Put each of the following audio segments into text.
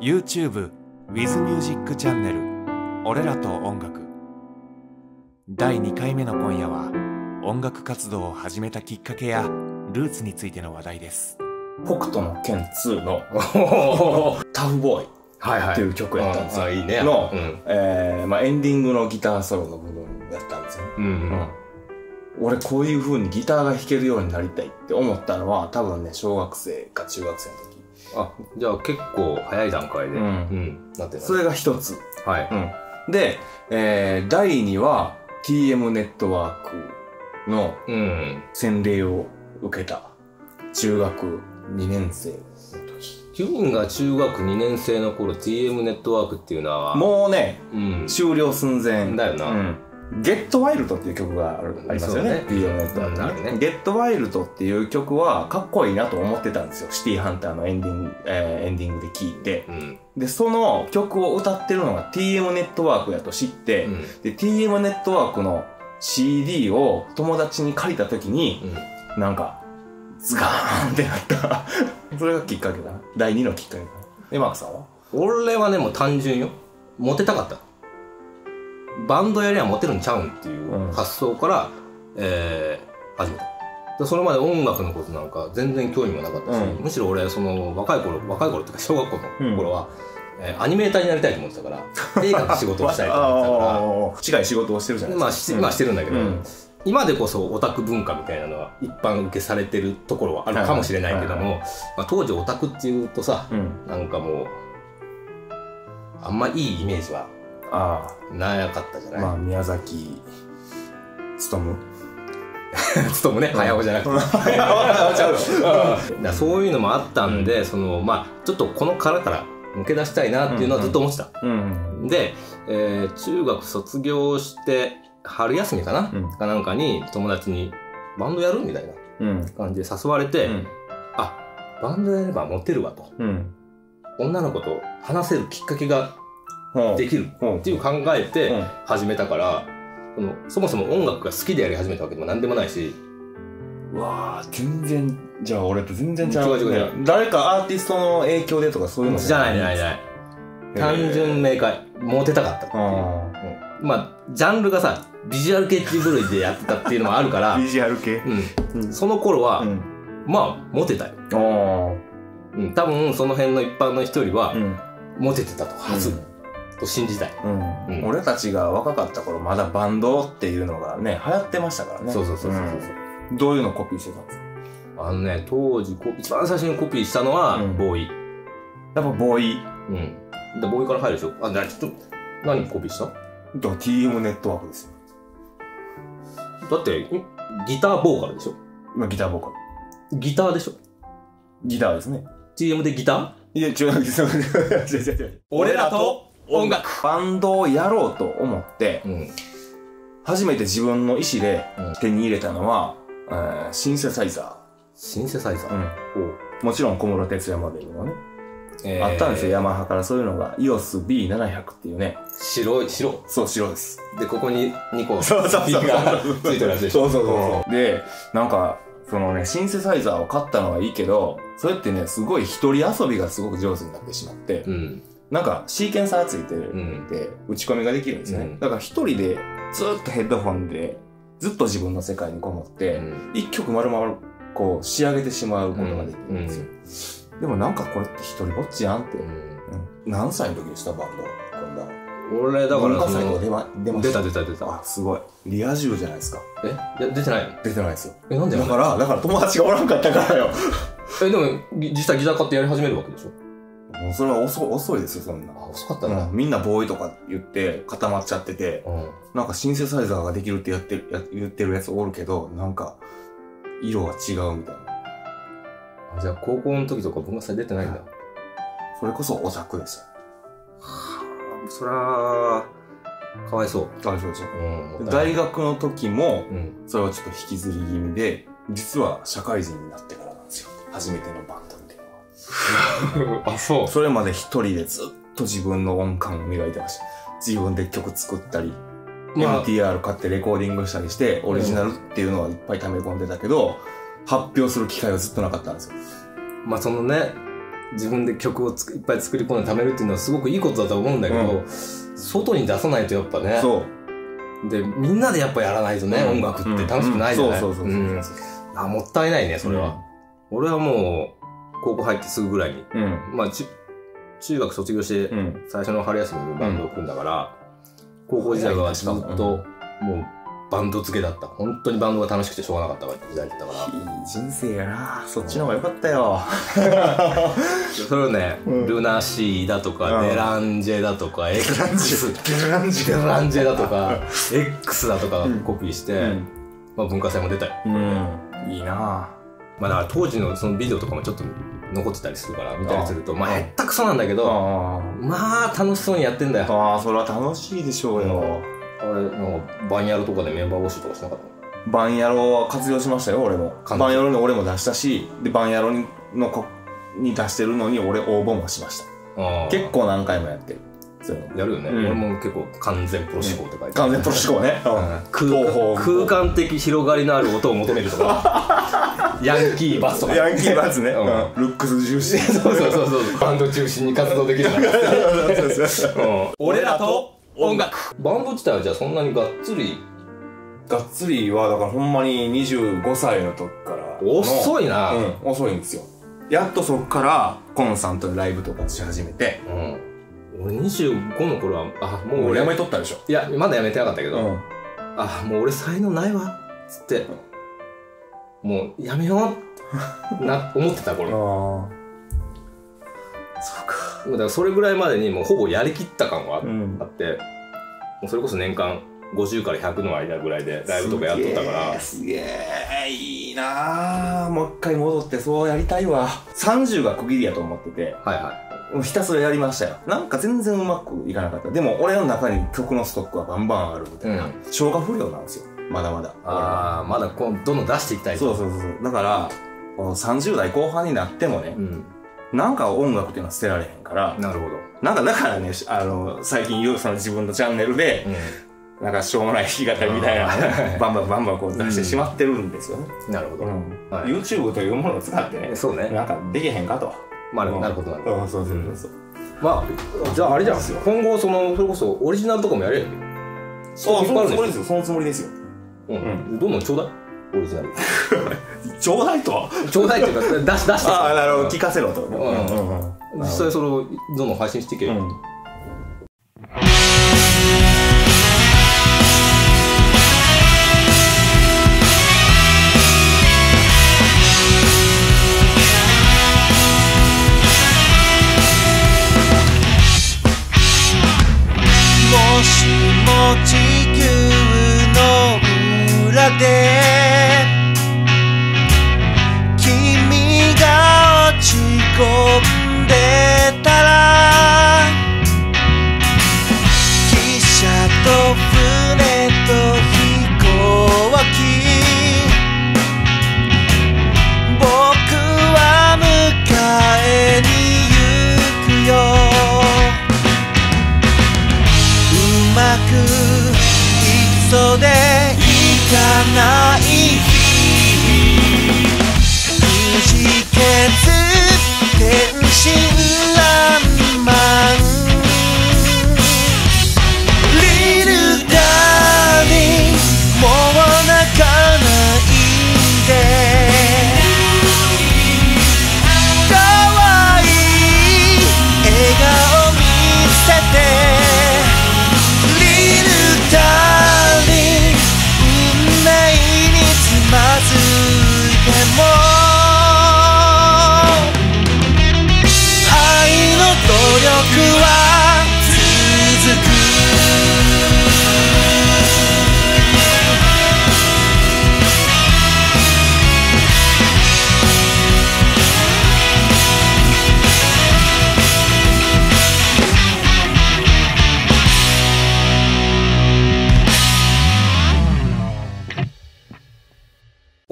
YouTube WithMusic チャンネル俺らと音楽第2回目の今夜は音楽活動を始めたきっかけやルーツについての話題です北斗の拳2のタフボーイはいはい。っていう曲やったんですよあいいね。のうん。えーまあ、エンディングのギターソロの部分やったんですよね。うん。うん俺こういう風にギターが弾けるようになりたいって思ったのは多分ね、小学生か中学生の時。あ、じゃあ結構早い段階で。うんうん。なってるそれが一つ。はい。うん。で、えー、第2は TM ネットワークのうん。洗礼を受けた中学2年生の時。キュインが中学2年生の頃 TM ネットワークっていうのは、もうね、う、ん。終了寸前。だよなうん。ゲットワイルドっていう曲があるありますよね。そうねゲットワイルドっていう曲はかっこいいなと思ってたんですよ。シティハンターのエンディング、えーエンディングで聴いて。うん。で、その曲を歌ってるのが TM ネットワークやと知って、うん。で、TM ネットワークの CD を友達に借りた時に、うん。なんか、ズガーンってなった。それがきっかけだな。第2のきっかけだな。え、マークさんは？俺はね、もう単純よ。モテたかった。バンドやりゃモテるんちゃうんっていううん。発想から、えー、始めた。でそれまで音楽のことなんか全然興味もなかったし、うん。むしろ俺、その、若い頃、若い頃っていうか小学校の頃は、えーアニメーターになりたいと思ってたから、映画の仕事をしたいと思ってたから、ああ近い仕事をしてるじゃないまあ、ですか。しまあしてるんだけど、うん。今でこそオタク文化みたいなのは一般受けされてるところはあるかもしれないけどはいも、まあ、当時オタクっていうとさ、うん。なんかもう、あんまいいイメージはあなかったじゃあ、ない、まあ、宮崎、つとむ。つともね、早尾じゃなくて。ちゃうよ。だからそういうのもあったんで、その、まあ、ちょっとこの殻から抜け出したいなっていうのはずっと思ってた。うん。で、えー中学卒業して、春休みかな、うんかなんかに友達に、バンドやるみたいなうん。感じで誘われて、あ、バンドやればモテるわと。うん。女の子と話せるきっかけがうん。できるうんっていう考えてうん始めたから、そのそもそも音楽が好きでやり始めたわけでも何でもないし、うわあ全然、じゃあ俺と全然。違う違う違う誰かアーティストの影響でとかそういうのじゃない？じゃないじゃない。単純明快。モテたかったっていう。んまあ、ジャンルがさ、ビジュアル系っていう部類でやってたっていうのもあるからあ。ビジュアル系？うん。うんその頃は、うん。まあ、モテたよ。あうん。多分、その辺の一般の人よりは。モテてたと、はず、と信じたい。うんうん俺たちが若かった頃まだバンドっていうのがね、流行ってましたからね。そうそうそうそうそう。うんどういうのコピーしてたんですか？あのね、当時こ、一番最初にコピーしたのは、うんボーイ。やっぱボーイ、うん。で、ボーイから入るでしょ？あ、な、ちょっと、何コピーした？と TM ネットワークですよ。だって、ん？ギターボーカルでしょ？今ギターボーカル。ギターでしょ？ギターですね。?TM でギター？いや、違う、違う、違う違う。俺らと？音楽バンドをやろうと思って、うん。初めて自分の意思でうん手に入れたのは、えーシンセサイザシンセサイザー。ー。もちろん小室哲哉モデルのね、えーあったんですよ、ヤマハからそういうのが。EOS B700 っていうね。白い、白。そう、白です。で、ここに2個、そうそうそうがついてるやつでしょそうそうそうそう。で、なんか、そのね、シンセサイザーを買ったのはいいけど、それってね、すごい一人遊びがすごく上手になってしまって、うん。なんかシーケンサーついてるうん。で、打ち込みができるんですね。うんだから一人でずっとヘッドホンで、ずっと自分の世界にこもって、一曲丸々こう仕上げてしまうことができるんですよ。でもなんかこれって一人ぼっちやんって。うんうん何歳の時でしたバンド？こんな。俺、だから文化出ま、出まし出たた出た出た。あ、すごい。リア充じゃないですか。え？出てないの？出てないですよ。え、なんで？だから、だから友達がおらんかったからよ。え、でも、ぎ実際ギター買ってやり始めるわけでしょ？もうそれは遅遅いですよ、そんな。あ、遅かったな。うんみんなボーイとか言って固まっちゃってて、うん。なんかシンセサイザーができるってやってるや言ってるやつおるけど、なんか、色が違うみたいな。あじゃあ、高校の時とか文化祭出てないんだ。それこそオタクですよ。そら、かわいそう。大丈夫ですよ。うん。大学の時も、うん。それはちょっと引きずり気味で、実は社会人になってからなんですよ。初めてのバンド。あ、そう。それまで一人でずっと自分の音感を磨いてました。自分で曲作ったり、まあ MTR 買ってレコーディングしたりして、オリジナルっていうのはいっぱい溜め込んでたけど、発表する機会はずっとなかったんですよ。まあそのね、自分で曲をつくいっぱい作り込んで貯めるっていうのはすごくいいことだと思うんだけど、う外に出さないとやっぱね。そう。で、みんなでやっぱやらないとね、うん音楽って楽しくないじゃない、そうそうそうそう。んあ、もったいないね、それは。俺はもう、高校入ってすぐぐらいに。うん。まあ、ち中学卒業してう、ん。最初の春休みにバンドを組んだから、高校時代はずっと、もう、バンド付けだった。本当にバンドが楽しくてしょうがなかった時代だったから。いい人生やなそっちの方が良かったよ。それをね、うんルナシーだとか、うんデランジェだとか、X、デランジデランジェだとか、X だとかコピーして、うん。まあ文化祭も出たよ。うん。いいなまあだから当時のそのビデオとかもちょっと残ってたりするから、見たりすると、まああへったくそなんだけど、あまあ楽しそうにやってんだよ。ああ、それは楽しいでしょうよ。あれ、なんかバンヤロとかでメンバー募集とかしなかったバンヤロは活用しましたよ、俺も。バンヤロに俺も出したし、で、バンヤロにのこに出してるのに俺応募もしました。の結構何回もやってる。そう。やるよね。うん俺も結構完全プロ志向って書いて完全プロ志向ね。空東方間空間的広がりのある音を求めるとか、ヤンキーバスとか。ヤンキーバツね。ううんルックス重視。そうそうそうそう。バンド中心に活動できるから。うん俺らと音楽。バンド自体はじゃあそんなにがっつりがっつりは、だからほんまに25歳の時からの。遅いな。うん、遅いんですよ。やっとそっから、コンさんとのライブとかし始めて、うん。俺25の頃は、あ、もう俺もうやめとったでしょ。いや、まだやめてなかったけど、ん。あ、もう俺才能ないわ。つって、もうやめよう。な、思ってた頃。あそうか。だからそれぐらいまでにもうほぼやりきった感はんあって、もうそれこそ年間50から100の間ぐらいでライブとかやっとったから、すげえ、いいなあもう一回戻ってそうやりたいわ。30が区切りやと思ってて、はいはもうひたすらやりましたよ。なんか全然うまくいかなかった。でも俺の中に曲のストックはバンバンあるみたいな。うん消化不良なんですよ。まだまだ。ああ、まだこうどんどん出していきたいと。そうそうそうそう。だから、この30代後半になってもねう、ん。なんか音楽っていうのは捨てられへんから、なるほど。なんかだからね、あの、最近その自分のチャンネルで、なんかしょうもない弾き語りみたいなバンバンバンバンこう出してしまってるんですよね。なるほど。うんはい YouTube というものを使ってね、そうね。なんかできへんかと。まあ、うんなるほどなるそうそうそうそう。まあ、じゃああれじゃん。今後、その、それこそオリジナルとかもやれる？そう、そのつもりですよ。そのつもりですよ。うん。どんどんちょうだいオリジナル。ちょうだいと？ちょうだいっていうか、出し、出してああ、なるほど。うん聞かせろと。うんんうんうん実際それをどんどん配信していけよ。うん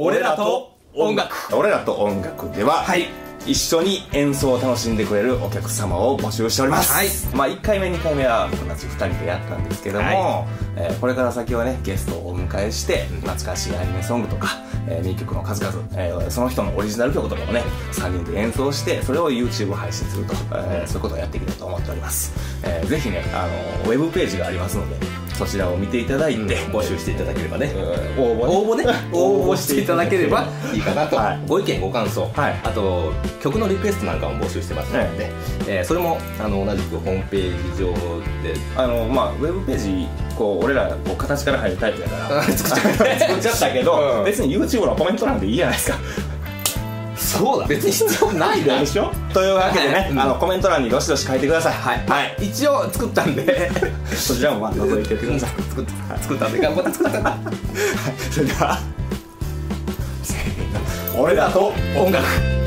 俺らと音楽。俺らと音楽では、一緒に演奏を楽しんでくれるお客様を募集しております。はいまあ、1回目、2回目は僕たち2人でやったんですけども、はえーこれから先はね、ゲストをお迎えして、懐かしいアニメソングとか、えー名曲の数々、えーその人のオリジナル曲とかもね、3人で演奏して、それを YouTube 配信すると、えーそういうことをやっていきたいと思っております。えーぜひね、あの、ウェブページがありますので、そちらを見ていただいて、募集していただければね。えー応募ね。応募していただければいいかなと。はい。ご意見、ご感想、はい。あと、曲のリクエストなんかも募集してますので、えーそれも、あの、同じくホームページ上で、あの、まあ、ウェブページ、こう、俺ら、こう、形から入るタイプだから、作っちゃった。けど、うん。別に YouTube のコメント欄でいいじゃないですか。そうだ、別に必要ないなで。しょ？というわけでね、うんあの、コメント欄にどしどし書いてください。はい、はい。一応作ったんで、そちらもまあ、覗いてください。作った作ったんで、頑張って作った。それでは、せーの俺らと音楽。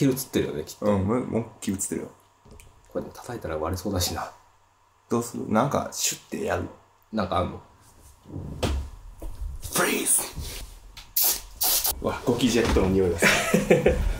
きり映ってるよね、きっと。うん、もう、もう気映ってるよ。これでも叩いたら割れそうだしな。どうする？なんか、シュッてやる。なんかあんの？フリーズわ、ゴキジェットの匂いがする。